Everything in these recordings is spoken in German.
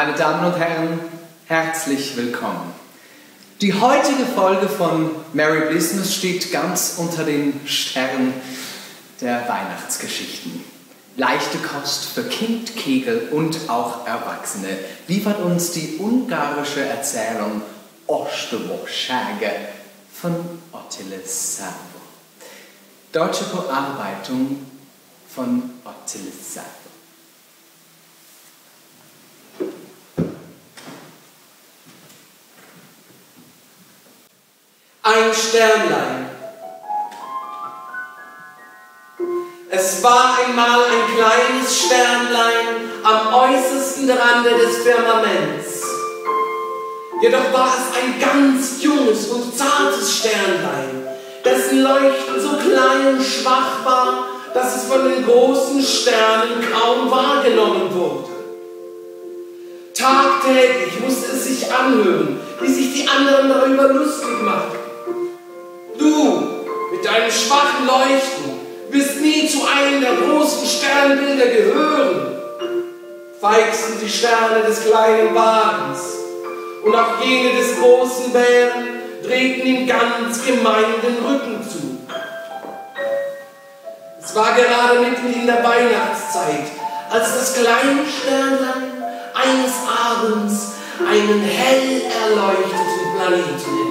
Damen und Herren, herzlich willkommen. Die heutige Folge von Merry Business steht ganz unter den Sternen der Weihnachtsgeschichten. Leichte Kost für Kind, Kegel und auch Erwachsene liefert uns die ungarische Erzählung Ostovo Schäge von Ottile Servo. Deutsche Bearbeitung von Ottile Servo. Ein Sternlein. Es war einmal ein kleines Sternlein am äußersten Rande des Firmaments. Jedoch war es ein ganz junges und zartes Sternlein, dessen Leuchten so klein und schwach war, dass es von den großen Sternen kaum wahrgenommen wurde. Tagtäglich musste es sich anhören, wie sich die anderen darüber lustig machten. Deinem schwachen Leuchten wirst nie zu einem der großen Sternbilder gehören. Feixten die Sterne des kleinen Wagens und auch jene des großen Bären drehten ihm ganz gemein den Rücken zu. Es war gerade mitten in der Weihnachtszeit, als das kleine Sternlein eines Abends einen hell erleuchteten Planeten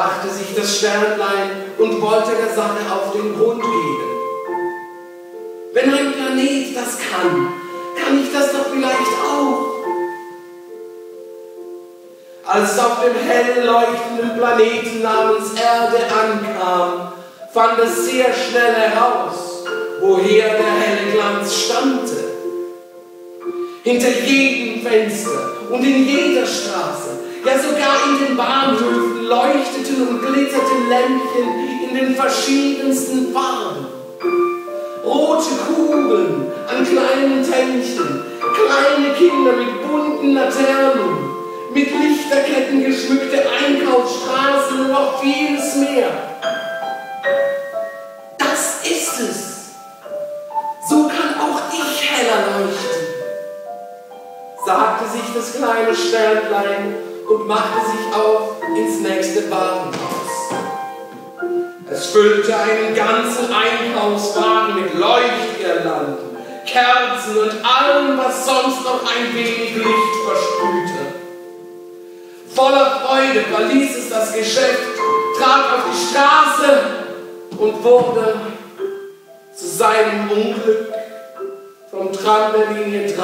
dachte sich das Sternlein und wollte der Sache auf den Grund gehen. Wenn ein Planet das kann, kann ich das doch vielleicht auch. Als es auf dem hell leuchtenden Planeten namens Erde ankam, fand es sehr schnell heraus, woher der helle Glanz stammte. Hinter jedem Fenster und in jeder Straße, ja sogar in den Bahnhöfen leuchteten und glitterten Lämpchen in den verschiedensten Farben. Rote Kugeln an kleinen Tändchen, kleine Kinder mit bunten Laternen, mit Lichterketten geschmückte Einkaufsstraßen und noch vieles mehr. Das ist es. So kann auch ich heller leuchten sagte sich das kleine Sternlein und machte sich auf ins nächste Warenhaus. Es füllte einen ganzen Einkaufswagen mit Leuchtgirlanden, Kerzen und allem, was sonst noch ein wenig Licht versprühte. Voller Freude verließ es das Geschäft, trat auf die Straße und wurde zu seinem Unglück vom Tram der Linie 3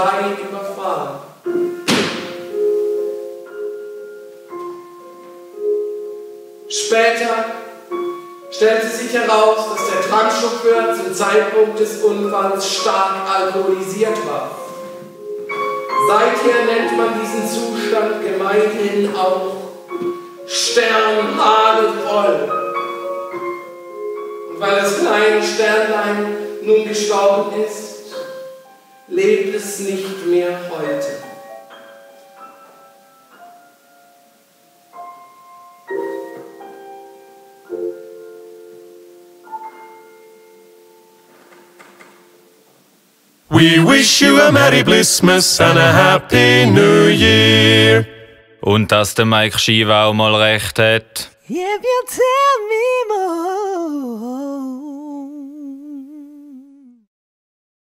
überfahren. Später stellte sich heraus, dass der Tramchauffeur zum Zeitpunkt des Unfalls stark alkoholisiert war. Seither nennt man diesen Zustand gemeinhin auch Sternhagelvoll. Und weil das kleine Sternlein nun gestorben ist, lebt es nicht mehr heute. We wish you a Merry Blissmas and a Happy New Year. Und dass der Mike Shiva auch mal recht hat. If you tell me more.